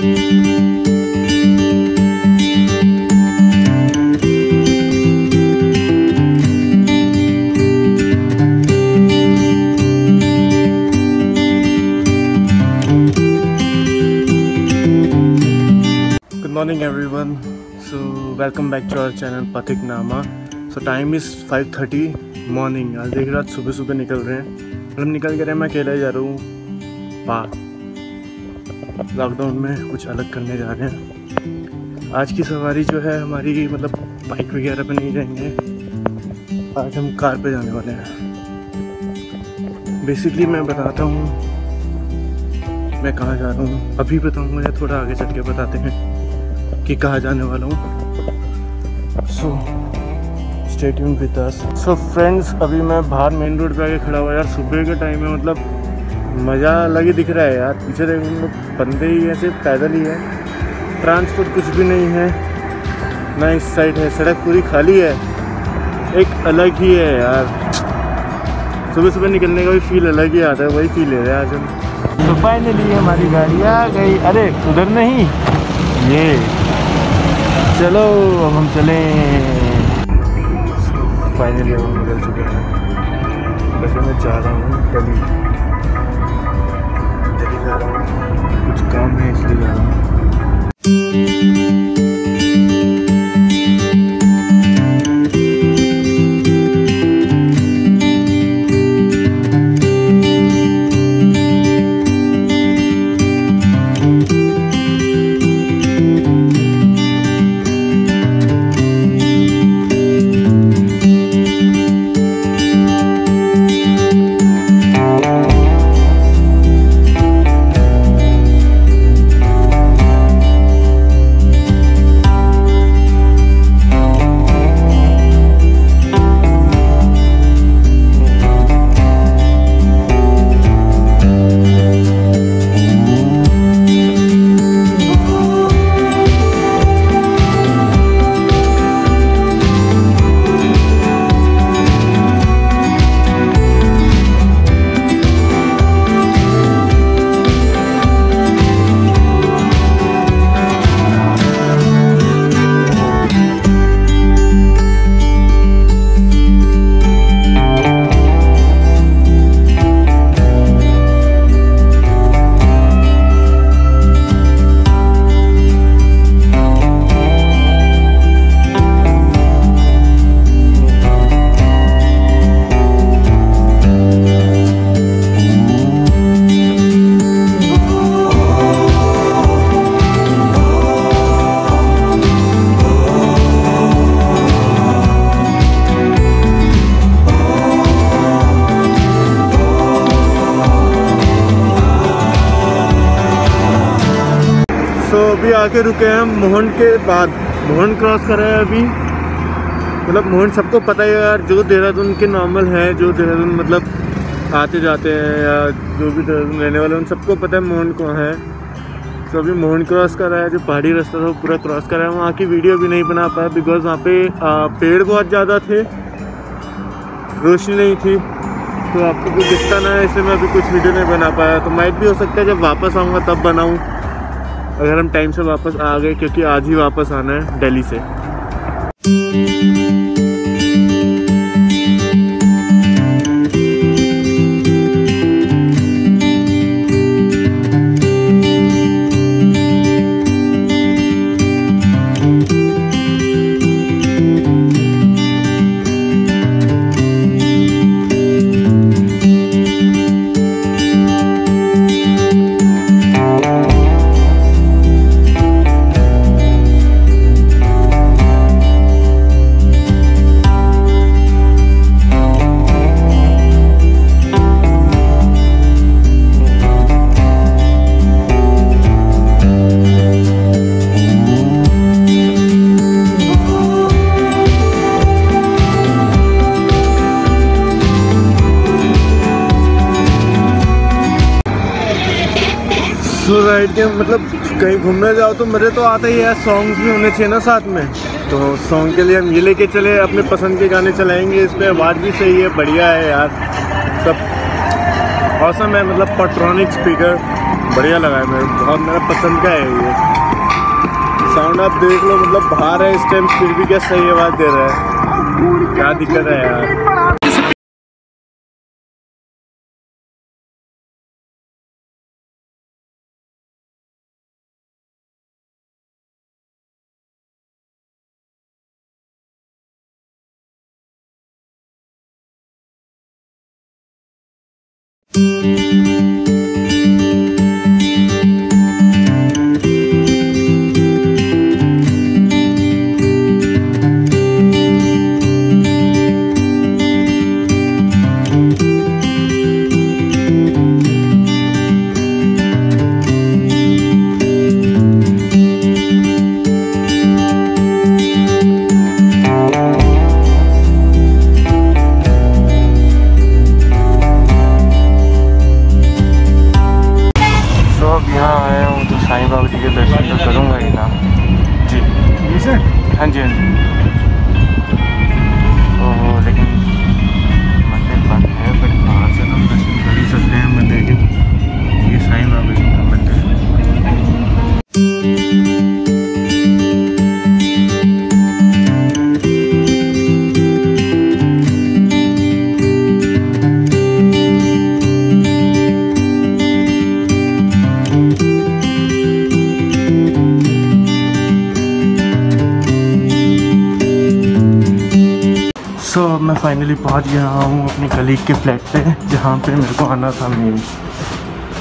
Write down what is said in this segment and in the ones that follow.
Morning everyone. So welcome back to our channel Pathik Nama. So time is 5:30 morning आज देख रहा सुबह सुबह निकल रहे हैं मतलब निकल के रहे मैं अकेला ही जा रहा हूँ पार्क लॉकडाउन में कुछ अलग करने जा रहे हैं। आज की सवारी जो है, हमारी मतलब बाइक वगैरह पे नहीं जाएँगे। आज हम कार पे जाने वाले हैं। बेसिकली मैं बताता हूँ, मैं कहाँ जा रहा हूँ। अभी बताऊँगा या थोड़ा आगे चल के बताते हैं कि कहाँ जाने वाला हूँ। So stay tune with so friends अभी मैं बाहर मेन रोड पे आके खड़ा हुआ यार। सुबह के टाइम में मतलब मज़ा अलग ही दिख रहा है यार। पीछे देखो बंदे ही ऐसे पैदल ही है। ट्रांसपोर्ट कुछ भी नहीं है। ना इस साइड है, सड़क पूरी खाली है। एक अलग ही है यार। सुबह सुबह निकलने का भी फील अलग ही आता है, वही फील है आज हम तो फाइनली हमारी गाड़ी आ गई। अरे, उधर नहीं। ये। चलो, अब हम चले। फाइनली हम निकल चुके हैं। वैसे मैं जा रहा हूँ रहा हूँ कुछ काम है इसलिए जा रहा हूँ। आके रुके हैं मोहन के बाद। मोहन क्रॉस कर रहे हैं अभी। मतलब मोहन सबको पता ही यार जो देहरादून के नॉर्मल हैं जो देहरादून मतलब आते जाते हैं या जो भी देहरादून रहने वाले उन सबको पता है मोहन कहाँ है। तो अभी मोहन क्रॉस कर रहा है जो पहाड़ी रास्ता था वो पूरा क्रॉस कर रहा है। वहाँ की वीडियो भी नहीं बना पाया बिकॉज़ वहाँ पे आ, पेड़ बहुत ज़्यादा थे। रोशनी नहीं थी। तो आपको कुछ दिखता ना है इसलिए मैं अभी कुछ वीडियो नहीं बना पाया। तो माइट भी हो सकता है जब वापस आऊँगा तब बनाऊँ। अगर हम टाइम से वापस आ गए, क्योंकि आज ही वापस आना है, दिल्ली से। के मतलब कहीं घूमने जाओ तो मज़े तो आता ही है सॉन्ग्स भी होने चाहिए ना साथ में। तो सॉन्ग के लिए हम ये लेके चले, अपने पसंद के गाने चलाएँगे, इस पर आवाज़ भी सही है, बढ़िया है यार। सब औसम है मतलब पट्रॉनिक स्पीकर बढ़िया लगा है मेरे बहुत मेरा पसंद का है ये। साउंड आप देख लो मतलब बाहर है इस टाइम फिर भी क्या सही आवाज़ दे रहा है। क्या दिक्कत है यार। तो सो अब मैं फाइनली पहुँच गया हूँ अपने कलीग के फ्लैट पे, जहाँ पे मेरे को आना था मेन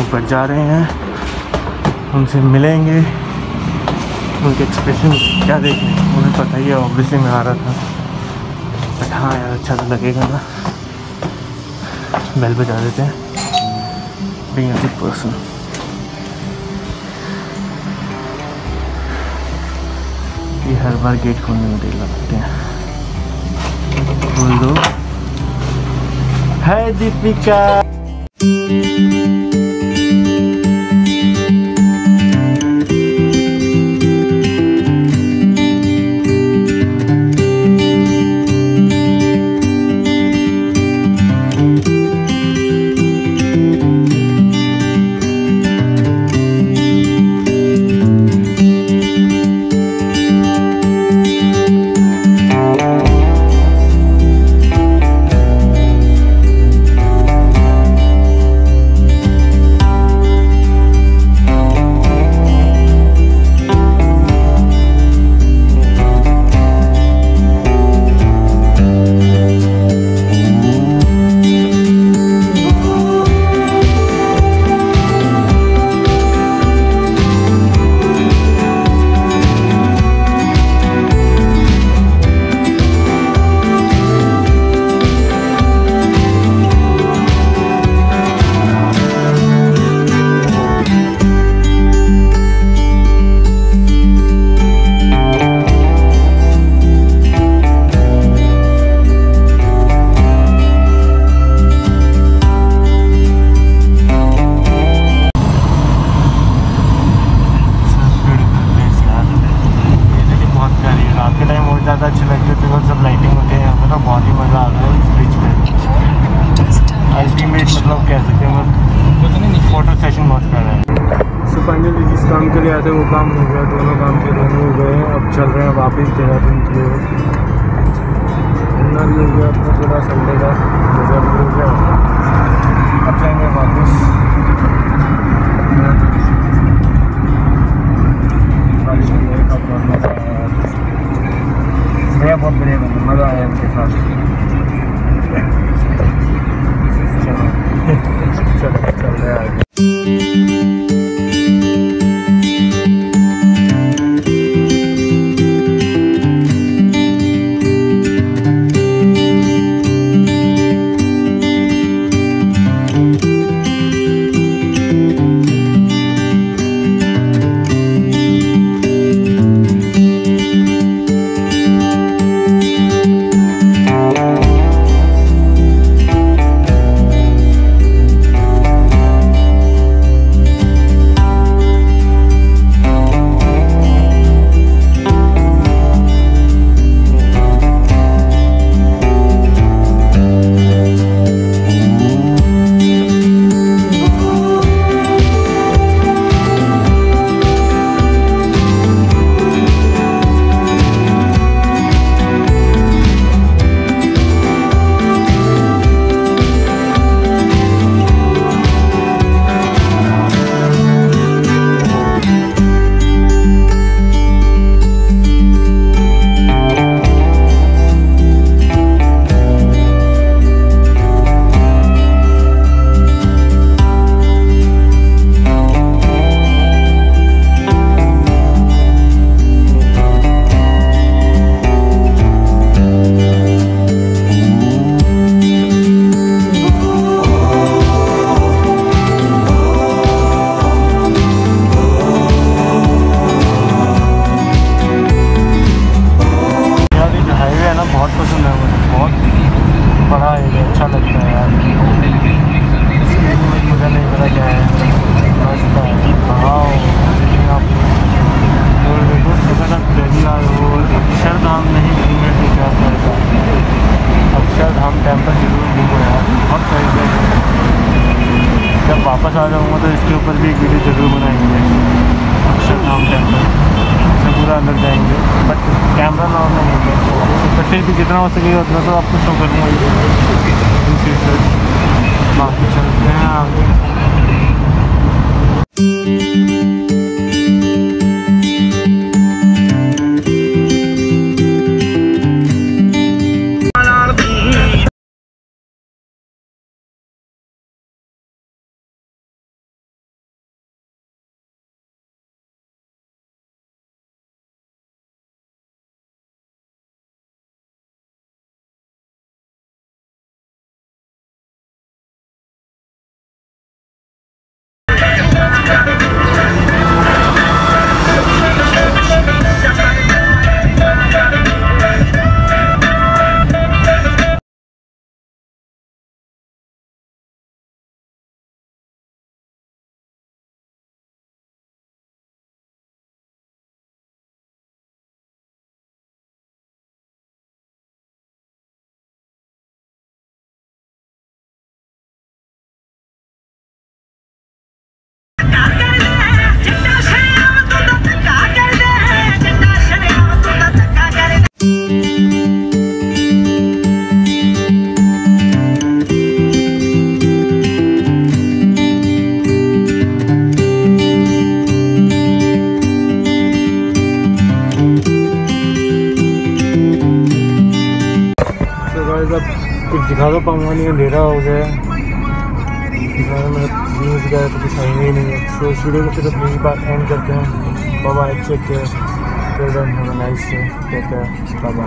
ऊपर जा रहे हैं। उनसे मिलेंगे। उनके एक्सप्रेशन क्या देखें उन्हें पता ही है ऑब्वियसली मैं आ रहा था। बट हाँ यार अच्छा तो लगेगा ना। बेल बजा देते हैं। बीइंग अ गुड पर्सन ये हर बार गेट खोलने में देर लगाते हैं। बोल दो हाय अल्टीमेट मतलब कह सकते हैं फ़ोटो सेशन बहुत प्यारा है। सो फाइनली जिस काम के लिए आते हैं वो काम हो गया दोनों काम के दोनों हो गए अब चल रहे हैं वापस देहरादून की ओर। घूमना भी हो गया अपना पूरा संडे का मज़ा भी हो गया। अब जाएँगे वापस। वापस आ जाऊँगा तो इसके ऊपर भी एक वीडियो ज़रूर बनाएँगे। अक्षरधाम टेंपल इससे पूरा अंदर जाएँगे। बट कैमरा ना नहीं है। बट फिर भी जितना हो सके उतना तो आपको शो करना ही। बाकी चलते हैं आगे। कुछ दिखा दो पाऊँगा नहीं अंधेरा हो गया है। मतलब न्यूज़ गया तो कुछ आएँगे ही नहीं। है सो इस वीडियो को फिर अपनी बात एंड करते हैं। बाबा check care nice day take care bye